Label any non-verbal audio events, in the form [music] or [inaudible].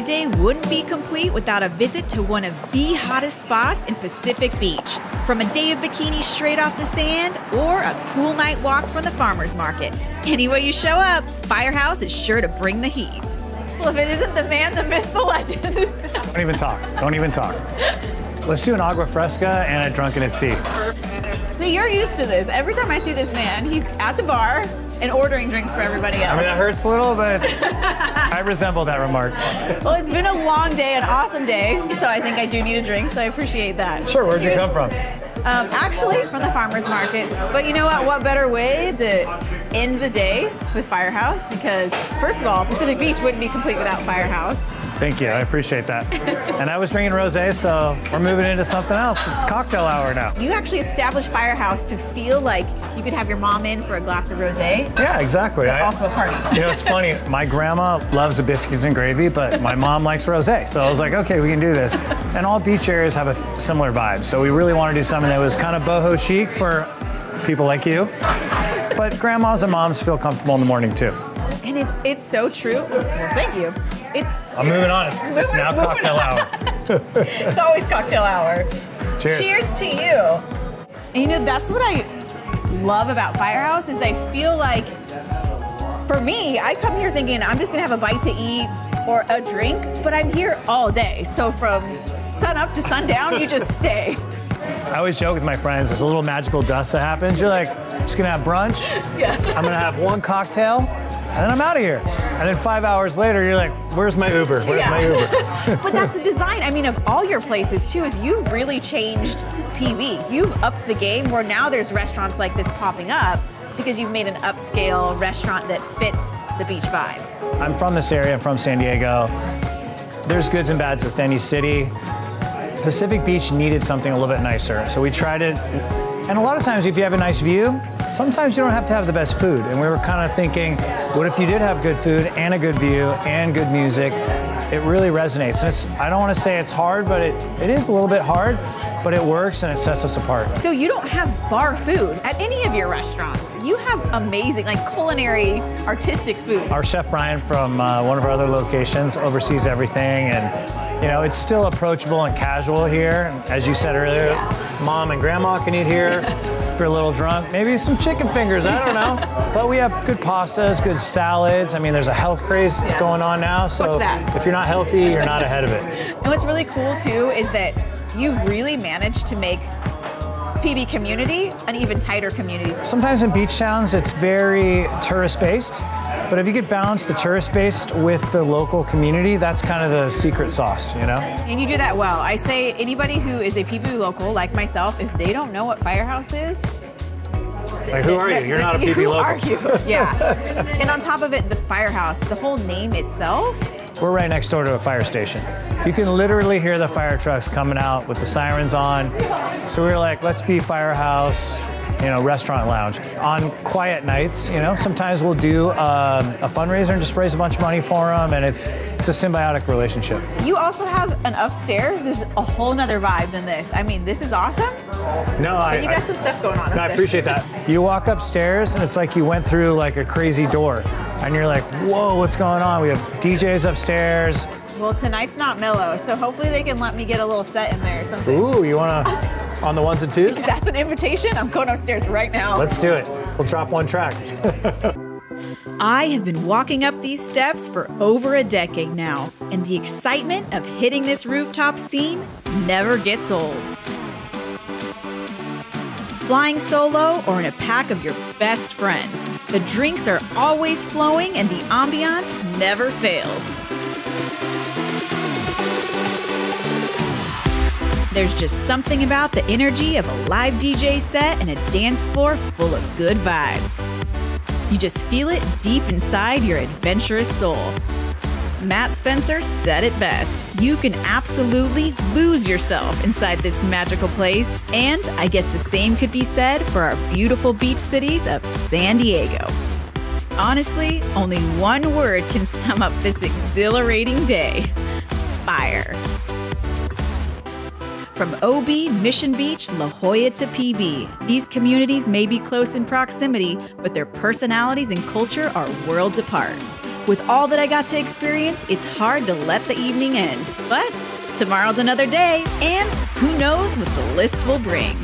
wouldn't be complete without a visit to one of the hottest spots in Pacific Beach. From a day of bikinis straight off the sand or a cool night walk from the farmer's market. Any way you show up, Firehouse is sure to bring the heat. Well, if it isn't the man, the myth, the legend. Don't even talk. Don't even talk. [laughs] Let's do an agua fresca and a drunken at sea. See, you're used to this. Every time I see this man, he's at the bar and ordering drinks for everybody else. I mean, that hurts a little, but [laughs] I resemble that remark. Well, it's been a long day, an awesome day, so I think I do need a drink, so I appreciate that. Sure, where'd you come from? Um, actually, from the farmer's market. But you know what? What better way to end the day with Firehouse? Because, first of all, Pacific Beach wouldn't be complete without Firehouse. Thank you, I appreciate that. and I was drinking rosé, so we're moving into something else. It's cocktail hour now. You actually established Firehouse to feel like you could have your mom in for a glass of rosé. Yeah, exactly. But also a party. You know, it's funny. My grandma loves the biscuits and gravy, but my mom likes rosé. So I was like, okay, we can do this. And all beach areas have a similar vibe. So we really want to do something that was kind of boho chic for people like you. But grandmas and moms feel comfortable in the morning too. And it's it's so true. Well, thank you. It's I'm moving on. It's, it's now cocktail on. hour. [laughs] it's always cocktail hour. Cheers. Cheers to you. And you know, that's what I love about Firehouse is I feel like for me, I come here thinking I'm just gonna have a bite to eat or a drink, but I'm here all day. So from sun up to sundown, you just stay. [laughs] I always joke with my friends, there's a little magical dust that happens. You're like, I'm just gonna have brunch. [laughs] Yeah. I'm gonna have one cocktail, and then I'm out of here. And then five hours later, you're like, where's my Uber? Where's my Uber? [laughs] [laughs] but that's the design. I mean, of all your places too, is you've really changed PB. You've upped the game where now there's restaurants like this popping up because you've made an upscale restaurant that fits the beach vibe. I'm from this area, I'm from San Diego. There's goods and bads with any city. Pacific Beach needed something a little bit nicer, so we tried it. And a lot of times, if you have a nice view, sometimes you don't have to have the best food. And we were kind of thinking, what if you did have good food and a good view and good music? It really resonates. And it's, I don't want to say it's hard, but it, it is a little bit hard, but it works and it sets us apart. So you don't have bar food at any of your restaurants. You have amazing, like culinary, artistic food. Our chef Brian from uh, one of our other locations oversees everything, and you know it's still approachable and casual here. As you said earlier, mom and grandma can eat here. [laughs] If you're a little drunk, maybe some chicken fingers. I don't know, [laughs] but we have good pastas, good salads. I mean, there's a health craze going on now, so if you're not healthy, you're not ahead of it. [laughs] And what's really cool too is that you've really managed to make PB community an even tighter community. Sometimes in beach towns, it's very tourist based. But if you could balance the tourist based with the local community, that's kind of the secret sauce, you know? And you do that well. I say anybody who is a PB local, like myself, if they don't know what Firehouse is, Like, who are you? You're not a PB [laughs] who local. are you? Yeah. and on top of it, the Firehouse, the whole name itself, We're right next door to a fire station. You can literally hear the fire trucks coming out with the sirens on. So we were like, let's be firehouse, you know, restaurant lounge. On quiet nights, you know, sometimes we'll do um, a fundraiser and just raise a bunch of money for them, and it's it's a symbiotic relationship. you also have an upstairs. This is a whole nother vibe than this. I mean, this is awesome. No, I, But you got some stuff going on. No, I appreciate that. You walk upstairs and it's like you went through like a crazy door. And you're like, whoa, what's going on? We have DJs upstairs. Well, tonight's not mellow, so hopefully they can let me get a little set in there or something. Ooh, you wanna [laughs] on the ones and twos? If that's an invitation, I'm going upstairs right now. Let's do it. We'll drop one track. [laughs] I have been walking up these steps for over a decade now, and the excitement of hitting this rooftop scene never gets old. Flying solo or in a pack of your best friends, the drinks are always flowing and the ambiance never fails. There's just something about the energy of a live DJ set and a dance floor full of good vibes. You just feel it deep inside your adventurous soul. Matt Spencer said it best. You can absolutely lose yourself inside this magical place, and I guess the same could be said for our beautiful beach cities of San Diego. Honestly, only one word can sum up this exhilarating day fire. From OB, Mission Beach, La Jolla to PB, these communities may be close in proximity, but their personalities and culture are worlds apart. With all that I got to experience, it's hard to let the evening end. But tomorrow's another day, and who knows what the list will bring.